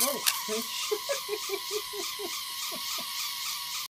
Right.